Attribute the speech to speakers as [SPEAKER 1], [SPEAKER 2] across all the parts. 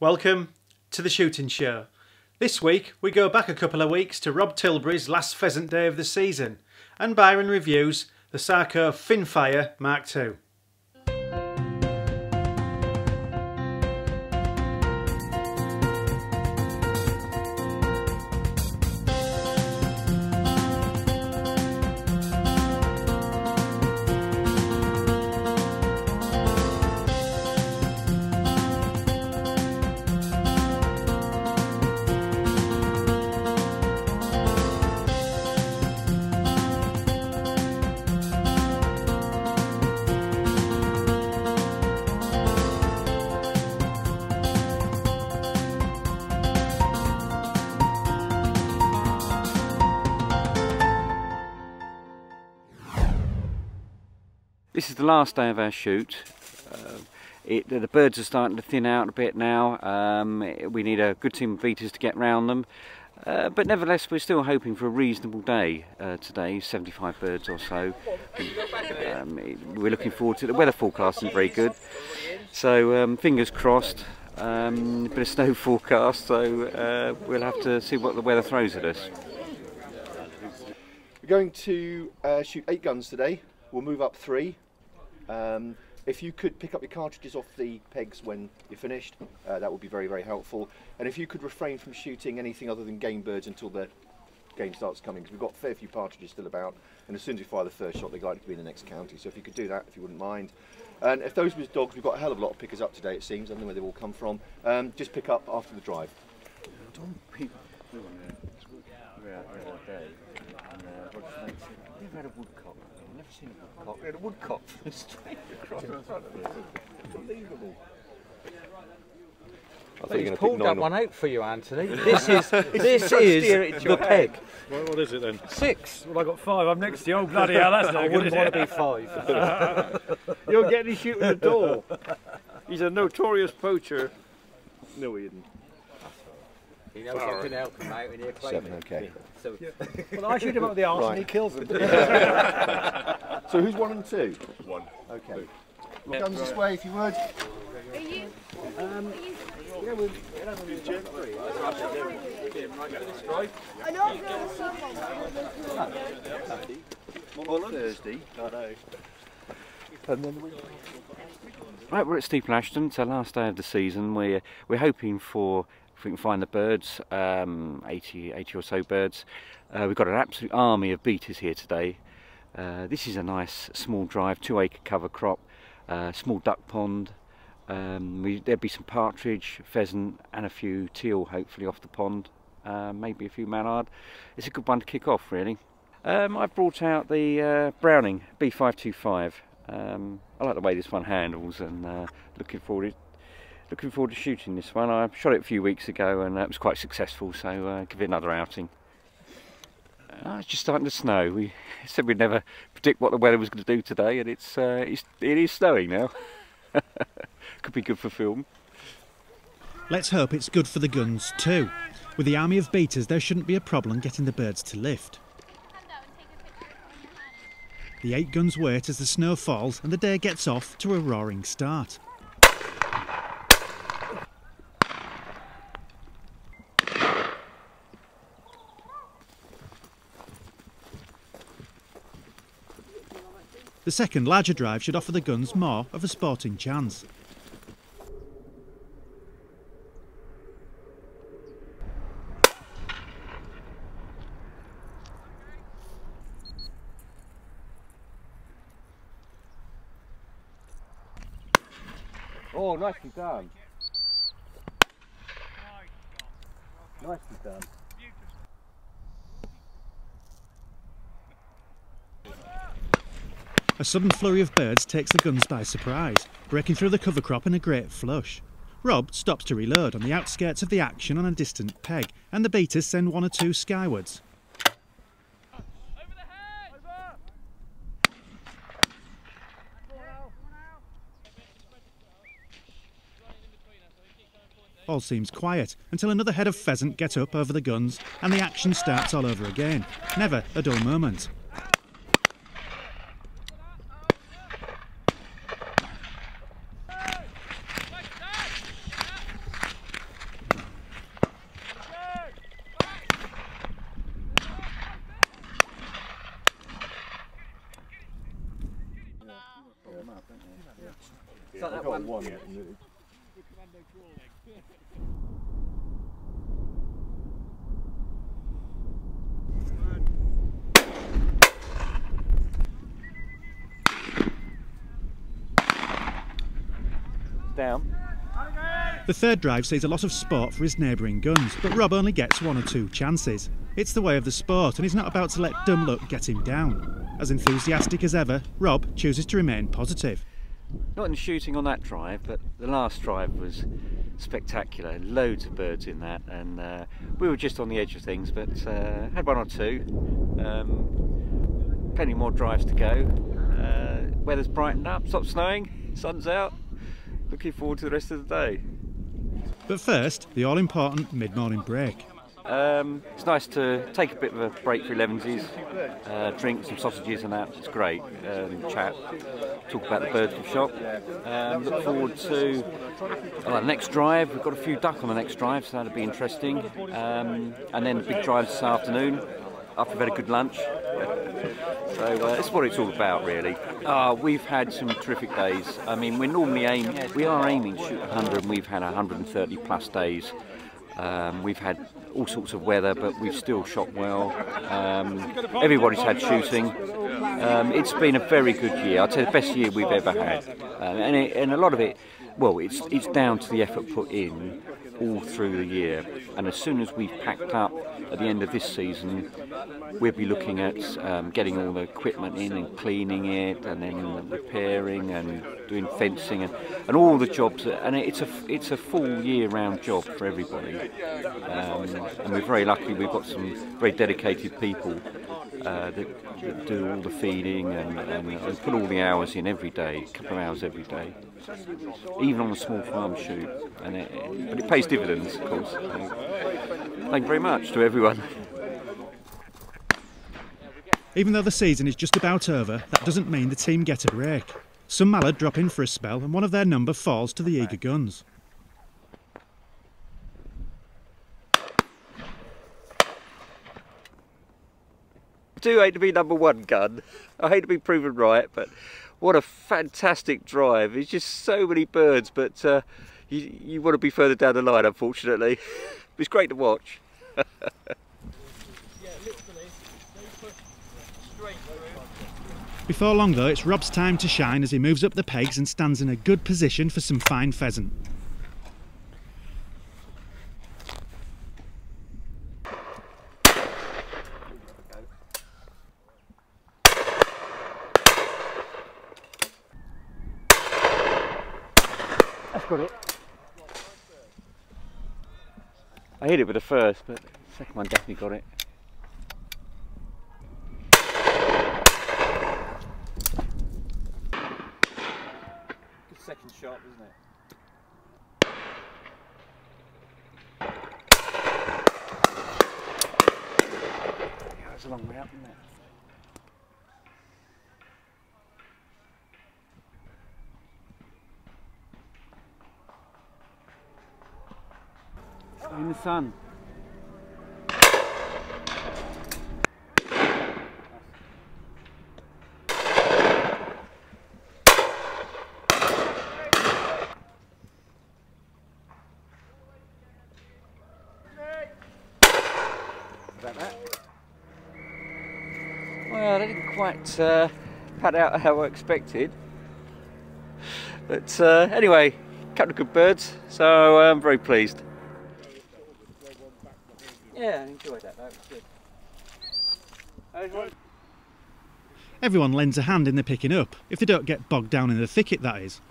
[SPEAKER 1] Welcome to the shooting show. This week we go back a couple of weeks to Rob Tilbury's last pheasant day of the season and Byron reviews the Sako Finnfire Mark II.
[SPEAKER 2] This is the last day of our shoot. Uh, it, the birds are starting to thin out a bit now. Um, we need a good team of beaters to get round them. Uh, but nevertheless, we're still hoping for a reasonable day uh, today, 75 birds or so. Um, we're looking forward to it. The weather forecast isn't very good, so um, fingers crossed. Um, bit of snow forecast, so uh, we'll have to see what the weather throws at us.
[SPEAKER 3] We're going to uh, shoot eight guns today. We'll move up three. Um, if you could pick up your cartridges off the pegs when you're finished, uh, that would be very, very helpful. And if you could refrain from shooting anything other than game birds until the game starts coming, because we've got a fair few partridges still about, and as soon as we fire the first shot, they're likely to be in the next county. So if you could do that, if you wouldn't mind. And if those was dogs, we've got a hell of a lot of pickers up today, it seems. I don't know where they've all come from. Um, just pick up after the drive.
[SPEAKER 2] We've had a woodcock. I've never seen a woodcock. We had a woodcock straight across in front of us. Unbelievable.
[SPEAKER 3] I thought you
[SPEAKER 4] He's pulled that one out for you, Anthony. This is this is the peg.
[SPEAKER 5] What, what is it then?
[SPEAKER 4] Six.
[SPEAKER 5] Well, I got five. I'm next to you. Oh, bloody hell, that's
[SPEAKER 4] I
[SPEAKER 5] no good.
[SPEAKER 4] wouldn't want to be five.
[SPEAKER 5] You're getting shooting the door. He's a notorious poacher. No, he isn't.
[SPEAKER 4] He knows you can help him out in here claiming.
[SPEAKER 3] Seven, okay.
[SPEAKER 4] So
[SPEAKER 5] Well, I shoot him up the arse
[SPEAKER 3] Right.
[SPEAKER 5] and he kills him.
[SPEAKER 3] So who's one and two?
[SPEAKER 5] One.
[SPEAKER 3] Okay. Guns this way, if you would. Are um, Thursday. I know. And then we
[SPEAKER 2] Right, we're at Steeple Ashton. It's our last day of the season. We're we're hoping for if we can find the birds, um, 80, 80 or so birds. Uh, we've got an absolute army of beaters here today. Uh, this is a nice small drive, two acre cover crop, uh, small duck pond. Um, we, there'll be some partridge, pheasant, and a few teal hopefully off the pond. Uh, maybe a few mallard. It's a good one to kick off, really. Um, I've brought out the uh, Browning B525. Um, I like the way this one handles, and uh, looking forward looking forward to shooting this one. I shot it a few weeks ago, and it was quite successful. So uh, give it another outing. Uh, it's just starting to snow. We said we'd never predict what the weather was going to do today, and it's, uh, it's it is snowing now. Could be good for film.
[SPEAKER 6] Let's hope it's good for the guns too. With the army of beaters, there shouldn't be a problem getting the birds to lift. The eight guns wait as the snow falls and the day gets off to a roaring start. The second larger drive should offer the guns more of a sporting chance.
[SPEAKER 2] Oh, nicely done. Nicely done.
[SPEAKER 6] A sudden flurry of birds takes the guns by surprise, breaking through the cover crop in a great flush. Rob stops to reload on the outskirts of the action on a distant peg, and the beaters send one or two skywards. All seems quiet until another head of pheasant gets up over the guns and the action starts all over again. Never a dull moment.
[SPEAKER 3] On it.
[SPEAKER 2] Down.
[SPEAKER 6] The third drive sees a lot of sport for his neighbouring guns, but Rob only gets one or two chances. It's the way of the sport, and he's not about to let dumb luck get him down. As enthusiastic as ever, Rob chooses to remain positive.
[SPEAKER 2] Not in shooting on that drive, but the last drive was spectacular. Loads of birds in that, and uh, we were just on the edge of things, but uh, had one or two. Um, plenty more drives to go. Uh, weather's brightened up, stopped snowing, sun's out. Looking forward to the rest of the day.
[SPEAKER 6] But first, the all important mid morning break.
[SPEAKER 2] Um, it's nice to take a bit of a break for 11s, uh, drink some sausages and that. It's great. Um, chat, talk about the birds we've shot. Um, look forward to uh, the next drive. We've got a few duck on the next drive, so that'll be interesting. Um, and then the big drive this afternoon after we've had a good lunch. So uh, that's what it's all about, really. Uh, we've had some terrific days. I mean, we're normally aim, we are aiming to shoot 100, and we've had 130 plus days. Um, we've had all sorts of weather, but we've still shot well. Um, everybody's had shooting. Um, it's been a very good year. I'd say the best year we've ever had, um, and, it, and a lot of it, well, it's it's down to the effort put in all through the year. And as soon as we've packed up at the end of this season, we'll be looking at um, getting all the equipment in and cleaning it, and then repairing and doing fencing and, and all the jobs. And it's a it's a full year-round job for everybody. Um, and we're very lucky. We've got some very dedicated people uh, that, that, do all the feeding and, and, and, put all the hours in every day, a couple of hours every day, even on a small farm shoot. And it, but it pays dividends, of course. Thank you very much to everyone.
[SPEAKER 6] Even though the season is just about over, that doesn't mean the team get a break. Some mallard drop in for a spell and one of their number falls to the eager guns.
[SPEAKER 2] I do hate to be number one gun. I hate to be proven right, but what a fantastic drive. It's just so many birds, but uh, you, you want to be further down the line, unfortunately. it's great to watch.
[SPEAKER 6] Before long though, it's Rob's time to shine as he moves up the pegs and stands in a good position for some fine pheasant.
[SPEAKER 2] Got it. I hit it with the first, but the second one definitely got it.
[SPEAKER 5] Shot, isn't it?
[SPEAKER 2] Yeah, it's a long way up, isn't it? In the sun. Well, they didn't quite uh, pat out how I expected. But uh, anyway, a couple of good birds, so uh, I'm very pleased. Yeah, I enjoyed that, that was good.
[SPEAKER 6] Everyone lends a hand in the picking up, if they don't get bogged down in the thicket, that is.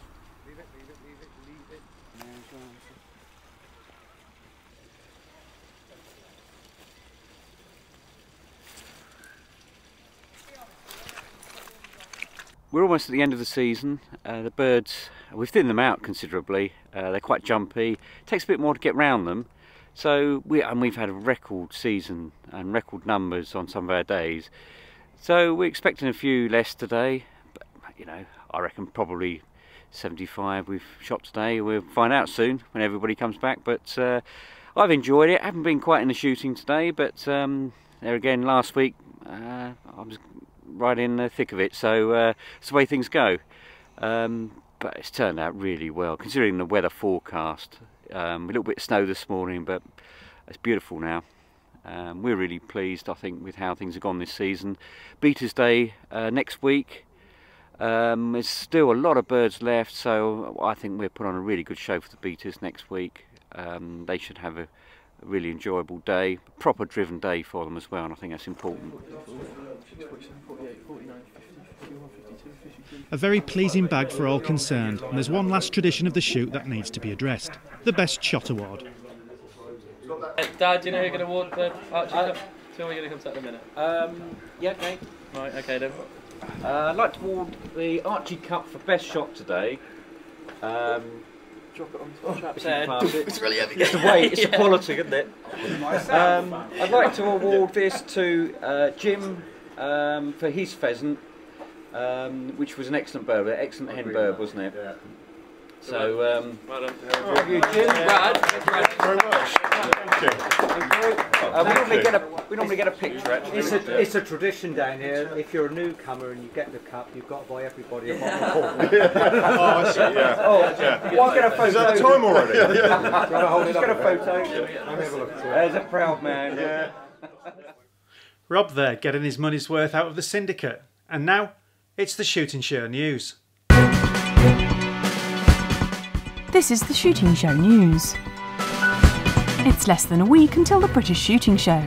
[SPEAKER 2] We're almost at the end of the season. Uh, the birds, we've thinned them out considerably. Uh, they're quite jumpy. It takes a bit more to get round them. So we and we've had a record season and record numbers on some of our days. So we're expecting a few less today. But you know, I reckon probably 75 we've shot today. We'll find out soon when everybody comes back. But uh, I've enjoyed it. I haven't been quite in the shooting today, but um, there again last week uh, I was right in the thick of it. So uh, it's the way things go. Um, but it's turned out really well considering the weather forecast. Um, a little bit of snow this morning, but it's beautiful now. Um, we're really pleased, I think, with how things have gone this season. Beaters Day uh, next week. Um, there's still a lot of birds left, so I think we'll put on a really good show for the beaters next week. Um, they should have a, really enjoyable day, proper driven day for them as well, and I think that's important.
[SPEAKER 6] A very pleasing bag for all concerned, and there's one last tradition of the shoot that needs to be addressed the Best Shot Award.
[SPEAKER 7] Dad, do you know who you're going to award the Archie Cup? Tell me you're going to come to in a minute.
[SPEAKER 4] Um, yeah, okay.
[SPEAKER 7] Right, okay then.
[SPEAKER 4] Uh, I'd like to award the Archie Cup for best shot today. Um,
[SPEAKER 7] Drop it
[SPEAKER 4] oh,
[SPEAKER 7] on
[SPEAKER 4] it's, it's really heavy. It's the weight, it's yeah. the quality, isn't it? Um, I'd like to award this to uh, Jim um, for his pheasant, um, which was an excellent bird, an excellent hen bird, wasn't it? Yeah. So, um, well done. Oh, you, Jim. Brad. Thank you very much. Thank you. Uh, we, normally get a, we normally get a picture actually.
[SPEAKER 8] It's a, it's a tradition down here. If you're a newcomer and you get the cup, you've got to buy everybody a bottle of port.
[SPEAKER 9] oh, I see, yeah.
[SPEAKER 8] Oh, yeah. Well, get a photo.
[SPEAKER 9] Is that the time already?
[SPEAKER 8] yeah, yeah. hold it get a photo. There's a proud man.
[SPEAKER 9] Yeah.
[SPEAKER 1] Rob there getting his money's worth out of the syndicate. And now, it's the Shooting Show news.
[SPEAKER 10] This is the Shooting Show news. It's less than a week until the British Shooting Show.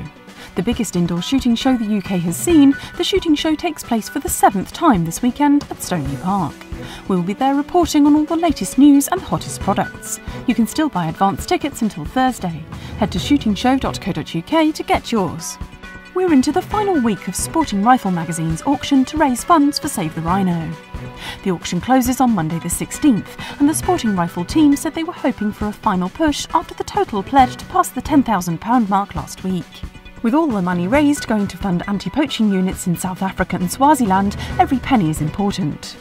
[SPEAKER 10] The biggest indoor shooting show the UK has seen, the shooting show takes place for the seventh time this weekend at Stoneleigh Park. We'll be there reporting on all the latest news and hottest products. You can still buy advance tickets until Thursday. Head to shootingshow.co.uk to get yours. We're into the final week of Sporting Rifle magazine's auction to raise funds for Save the Rhino. The auction closes on Monday the 16th, and the Sporting Rifle team said they were hoping for a final push after the total pledge to pass the £10,000 mark last week. With all the money raised going to fund anti poaching units in South Africa and Swaziland, every penny is important.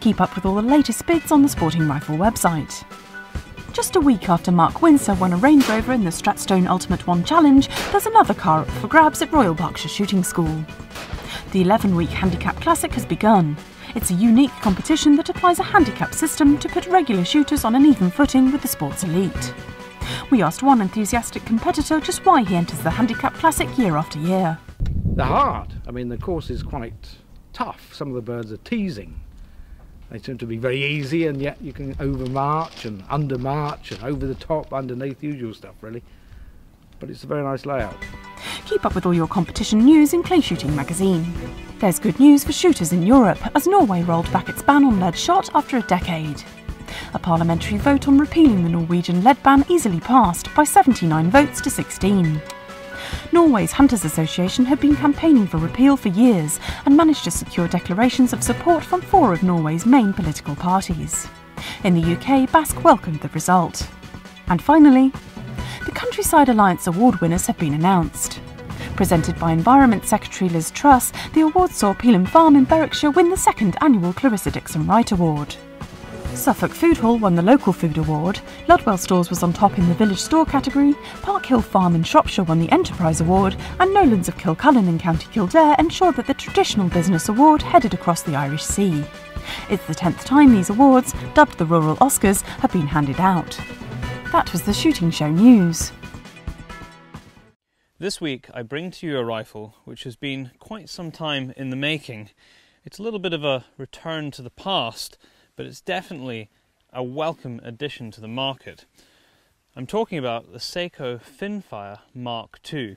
[SPEAKER 10] Keep up with all the latest bids on the Sporting Rifle website. Just a week after Mark Windsor won a Range Rover in the Stratstone Ultimate One Challenge, there's another car up for grabs at Royal Berkshire Shooting School. The 11 week Handicap Classic has begun. It's a unique competition that applies a handicap system to put regular shooters on an even footing with the sport's elite. We asked one enthusiastic competitor just why he enters the Handicap Classic year after year.
[SPEAKER 11] They're hard. I mean, the course is quite tough. Some of the birds are teasing. They seem to be very easy, and yet you can overmarch and undermarch and over the top underneath usual stuff, really. But it's a very nice layout.
[SPEAKER 10] Keep up with all your competition news in Clay Shooting magazine. There's good news for shooters in Europe as Norway rolled back its ban on lead shot after a decade. A parliamentary vote on repealing the Norwegian lead ban easily passed by 79 votes to 16. Norway's Hunters Association had been campaigning for repeal for years and managed to secure declarations of support from four of Norway's main political parties. In the UK, BASC welcomed the result. And finally, the Countryside Alliance Award winners have been announced. Presented by Environment Secretary Liz Truss, the award saw Peelham Farm in Berwickshire win the second annual Clarissa Dickson Wright Award. Suffolk Food Hall won the Local Food Award, Ludwell Stores was on top in the Village Store category, Park Hill Farm in Shropshire won the Enterprise Award, and Nolan's of Kilcullen in County Kildare ensured that the Traditional Business Award headed across the Irish Sea. It's the 10th time these awards, dubbed the Rural Oscars, have been handed out. That was the Shooting Show News.
[SPEAKER 7] This week I bring to you a rifle which has been quite some time in the making. It's a little bit of a return to the past, but it's definitely a welcome addition to the market. I'm talking about the Sako Finnfire Mark II.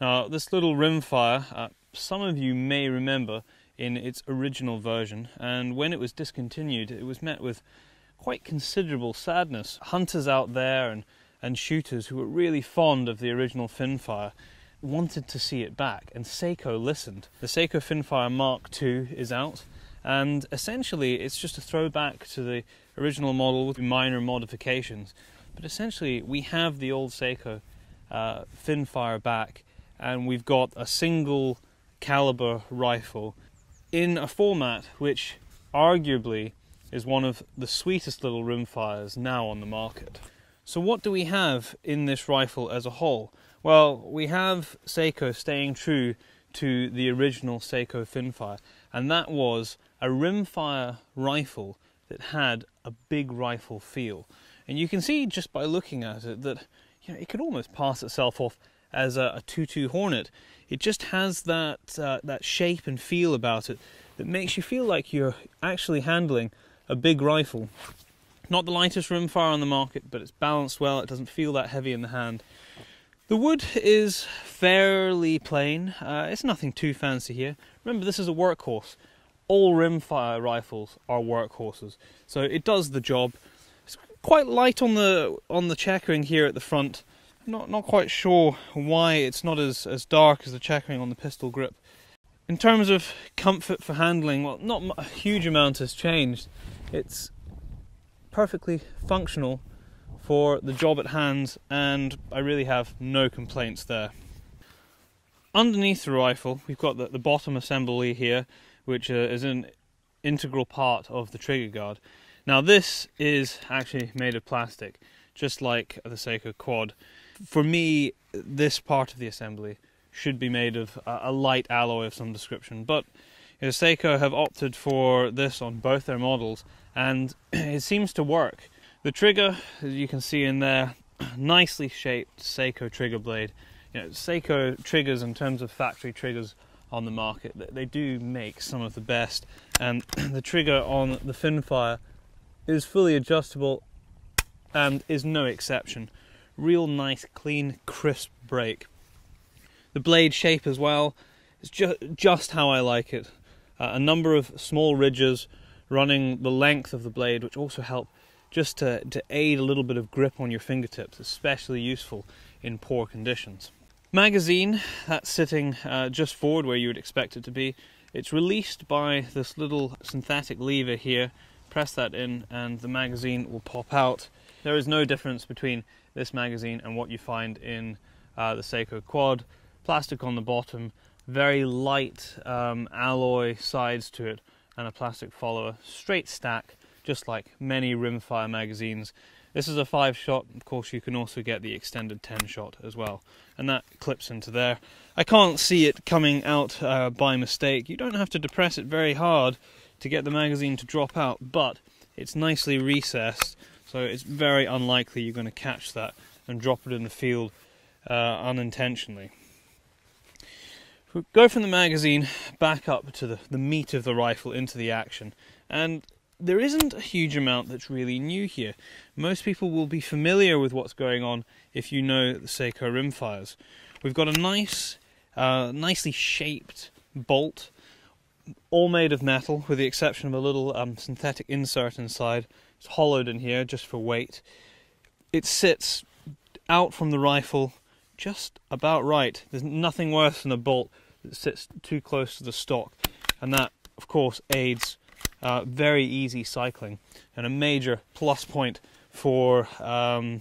[SPEAKER 7] Now, this little rimfire, uh, some of you may remember in its original version, and when it was discontinued, it was met with quite considerable sadness. Hunters out there and and shooters who were really fond of the original Finnfire wanted to see it back, and Sako listened. The Sako Finnfire Mark II is out, and essentially it's just a throwback to the original model with minor modifications. But essentially, we have the old Sako uh, Finnfire back, and we've got a single caliber rifle in a format which arguably is one of the sweetest little rimfires now on the market. So what do we have in this rifle as a whole? Well, we have Sako staying true to the original Sako Finnfire, and that was a rimfire rifle that had a big rifle feel. And you can see just by looking at it that you know, it could almost pass itself off as a, a 2-2 Hornet. It just has that, uh, that shape and feel about it that makes you feel like you're actually handling a big rifle. Not the lightest rimfire on the market, but it's balanced well, it doesn't feel that heavy in the hand. The wood is fairly plain, uh, it's nothing too fancy here. Remember, this is a workhorse. All rimfire rifles are workhorses, so it does the job. It's quite light on the on the checkering here at the front. Not not quite sure why it's not as, as dark as the checkering on the pistol grip. In terms of comfort for handling, well, not a huge amount has changed. It's perfectly functional for the job at hand, and I really have no complaints there. Underneath the rifle, we've got the, the bottom assembly here, which uh, is an integral part of the trigger guard. Now, this is actually made of plastic, just like the Sako Quad. For me, this part of the assembly should be made of a, light alloy of some description, but you know, Sako have opted for this on both their models, and it seems to work. The trigger, as you can see in there, nicely shaped Sako trigger blade. You know, Sako triggers in terms of factory triggers on the market, they do make some of the best, and the trigger on the Finnfire is fully adjustable and is no exception. Real nice, clean, crisp break. The blade shape as well is ju just how I like it. Uh, a number of small ridges running the length of the blade, which also help just to, to aid a little bit of grip on your fingertips, especially useful in poor conditions. Magazine, that's sitting uh, just forward where you would expect it to be. It's released by this little synthetic lever here. Press that in and the magazine will pop out. There is no difference between this magazine and what you find in uh, the Sako Quad plastic on the bottom, very light um, alloy sides to it, and a plastic follower. Straight stack, just like many rimfire magazines. This is a 5 shot, of course you can also get the extended 10 shot as well, and that clips into there. I can't see it coming out uh, by mistake. You don't have to depress it very hard to get the magazine to drop out, but it's nicely recessed, so it's very unlikely you're going to catch that and drop it in the field uh, unintentionally. Go from the magazine back up to the, the meat of the rifle into the action, and there isn't a huge amount that's really new here. Most people will be familiar with what's going on if you know the Sako rimfires. We've got a nice, uh, nicely shaped bolt, all made of metal, with the exception of a little um, synthetic insert inside. It's hollowed in here just for weight. It sits out from the rifle just about right. There's nothing worse than a bolt sits too close to the stock, and that, of course, aids uh, very easy cycling. And a major plus point for um,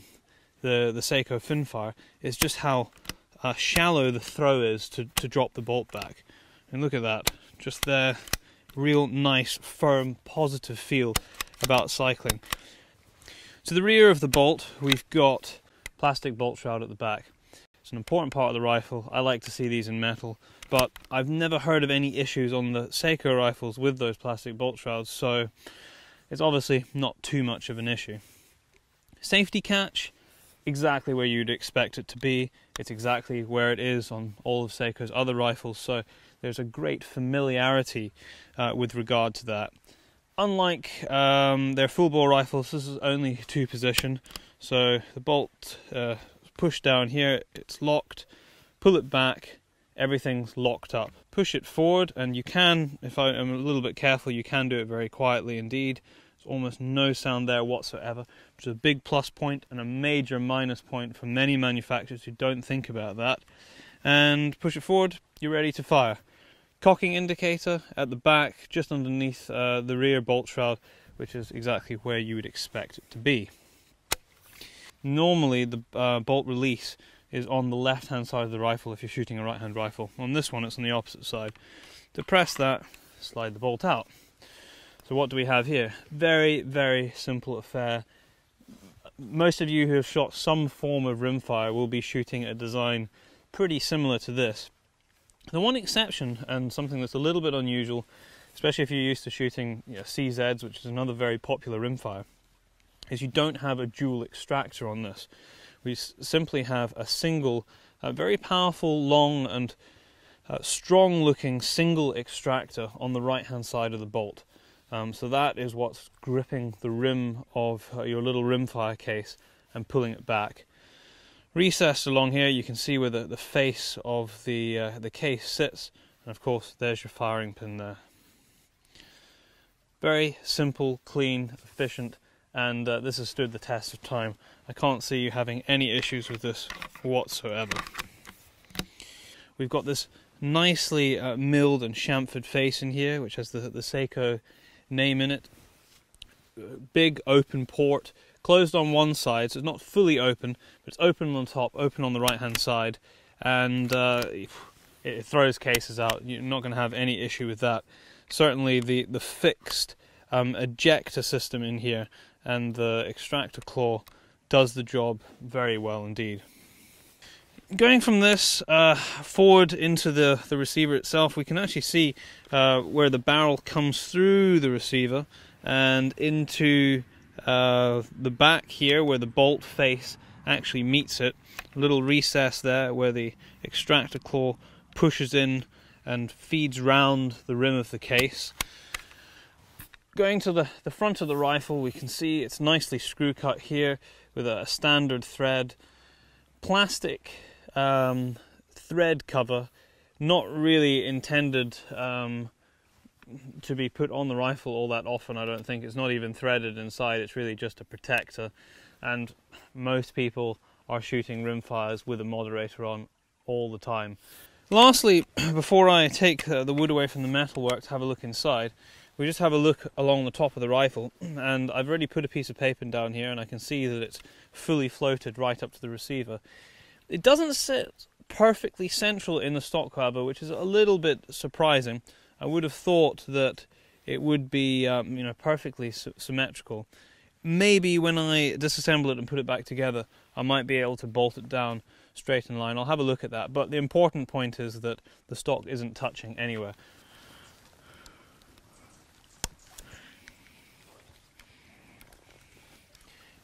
[SPEAKER 7] the the Sako Finnfire is just how uh, shallow the throw is to, to drop the bolt back. And look at that, just there, real nice, firm, positive feel about cycling. To the rear of the bolt, we've got plastic bolt shroud at the back. It's an important part of the rifle. I like to see these in metal, but I've never heard of any issues on the Sako rifles with those plastic bolt shrouds, so it's obviously not too much of an issue. Safety catch, exactly where you'd expect it to be. It's exactly where it is on all of Sako's other rifles, so there's a great familiarity uh, with regard to that. Unlike um, their full bore rifles, this is only two position, so the bolt uh, push down here, it's locked, pull it back, everything's locked up. Push it forward and you can, if I am a little bit careful, you can do it very quietly indeed. There's almost no sound there whatsoever, which is a big plus point and a major minus point for many manufacturers who don't think about that. And push it forward, you're ready to fire. Cocking indicator at the back, just underneath uh, the rear bolt shroud, which is exactly where you would expect it to be normally the uh, bolt release is on the left hand side of the rifle if you're shooting a right hand rifle. On this one it's on the opposite side. To press that, slide the bolt out. So what do we have here? Very, very simple affair. Most of you who have shot some form of rimfire will be shooting a design pretty similar to this. The one exception, and something that's a little bit unusual, especially if you're used to shooting you know, CZs, which is another very popular rimfire, is you don't have a dual extractor on this. We simply have a single, a very powerful, long and uh, strong looking single extractor on the right hand side of the bolt. Um, so that is what's gripping the rim of uh, your little rimfire case and pulling it back. Recessed along here you can see where the, the face of the, uh, the case sits and of course there's your firing pin there. Very simple, clean, efficient and uh, this has stood the test of time. I can't see you having any issues with this whatsoever. We've got this nicely uh, milled and chamfered face in here, which has the, the Sako name in it. Big open port, closed on one side, so it's not fully open, but it's open on top, open on the right hand side, and uh, it throws cases out. You're not going to have any issue with that. Certainly, the, the fixed um, ejector system in here and the extractor claw does the job very well indeed going from this uh, forward into the, the receiver itself, we can actually see uh, where the barrel comes through the receiver and into uh, the back here where the bolt face actually meets it. A little recess there where the extractor claw pushes in and feeds round the rim of the case. Going to the, the front of the rifle, we can see it's nicely screw cut here with a standard thread. Plastic um, thread cover, not really intended um, to be put on the rifle all that often. I don't think it's not even threaded inside. It's really just a protector, and most people are shooting rimfires with a moderator on all the time. Lastly, before I take the wood away from the metalwork to have a look inside, we just have a look along the top of the rifle and I've already put a piece of paper down here and I can see that it's fully floated right up to the receiver. It doesn't sit perfectly central in the stock cover, which is a little bit surprising. I would have thought that it would be, um, you know, perfectly symmetrical. Maybe when I disassemble it and put it back together, I might be able to bolt it down straight in line. I'll have a look at that. But the important point is that the stock isn't touching anywhere.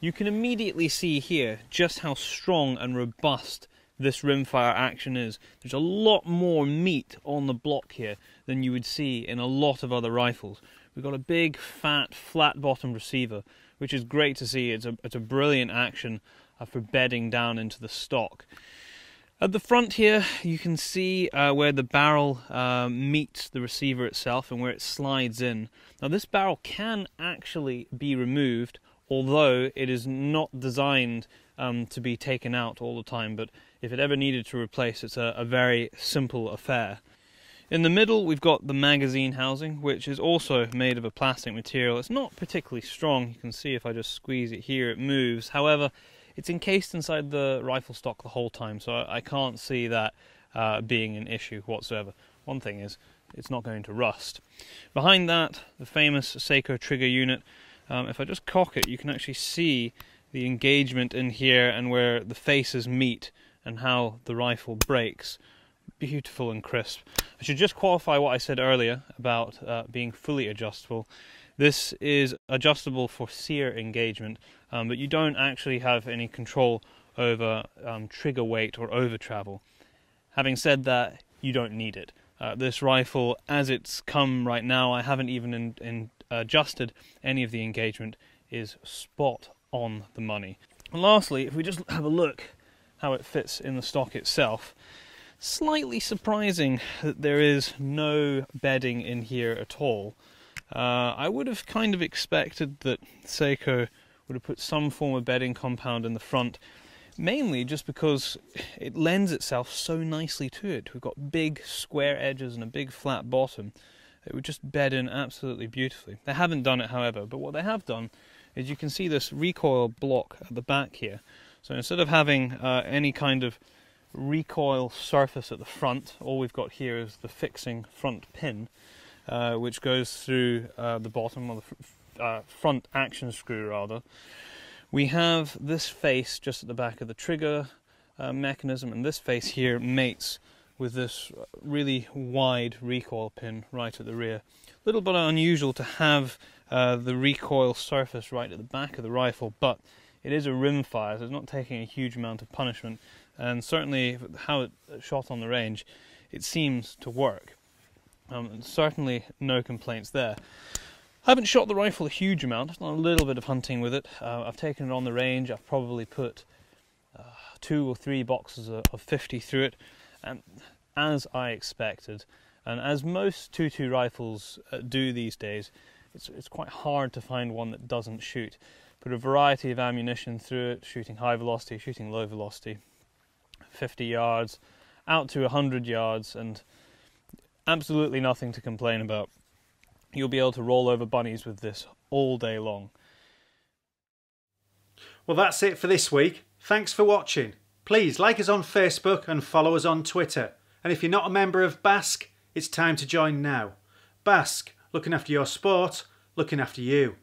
[SPEAKER 7] You can immediately see here just how strong and robust this rimfire action is. There's a lot more meat on the block here than you would see in a lot of other rifles. We've got a big, fat, flat-bottomed receiver, which is great to see. It's a, it's a brilliant action uh, for bedding down into the stock. At the front here, you can see uh, where the barrel uh, meets the receiver itself and where it slides in. Now this barrel can actually be removed although it is not designed um, to be taken out all the time, but if it ever needed to replace, it's a, a very simple affair. In the middle, we've got the magazine housing, which is also made of a plastic material. It's not particularly strong. You can see if I just squeeze it here, it moves. However, it's encased inside the rifle stock the whole time, so I, I can't see that uh, being an issue whatsoever. One thing is, it's not going to rust. Behind that, the famous Sako trigger unit, um, if I just cock it, you can actually see the engagement in here and where the faces meet and how the rifle breaks. Beautiful and crisp. I should just qualify what I said earlier about uh, being fully adjustable. This is adjustable for sear engagement, um, but you don't actually have any control over um, trigger weight or over travel. Having said that, you don't need it. Uh, this rifle, as it's come right now, I haven't even in, in adjusted any of the engagement is spot on the money. And lastly, if we just have a look how it fits in the stock itself, slightly surprising that there is no bedding in here at all. Uh, I would have kind of expected that Sako would have put some form of bedding compound in the front, mainly just because it lends itself so nicely to it. We've got big square edges and a big flat bottom, it would just bed in absolutely beautifully. They haven't done it, however, but what they have done is you can see this recoil block at the back here. So instead of having uh, any kind of recoil surface at the front, all we've got here is the fixing front pin, uh, which goes through uh, the bottom of the uh, front action screw rather. We have this face just at the back of the trigger uh, mechanism, and this face here mates with this really wide recoil pin right at the rear. A little bit unusual to have uh, the recoil surface right at the back of the rifle, but it is a rim fire, so it's not taking a huge amount of punishment, and certainly how it shot on the range, it seems to work. Um, certainly no complaints there. I haven't shot the rifle a huge amount, I've done a little bit of hunting with it. Uh, I've taken it on the range, I've probably put uh, two or three boxes of, of 50 through it, and as I expected, and as most 2.2 rifles uh, do these days, it's, it's quite hard to find one that doesn't shoot. Put a variety of ammunition through it, shooting high velocity, shooting low velocity, 50 yards, out to 100 yards, and absolutely nothing to complain about. You'll be able to roll over bunnies with this all day long.
[SPEAKER 6] Well, that's it for this week. Thanks for watching. Please like us on Facebook and follow us on Twitter. And if you're not a member of BASC, it's time to join now. BASC, looking after your sport, looking after you.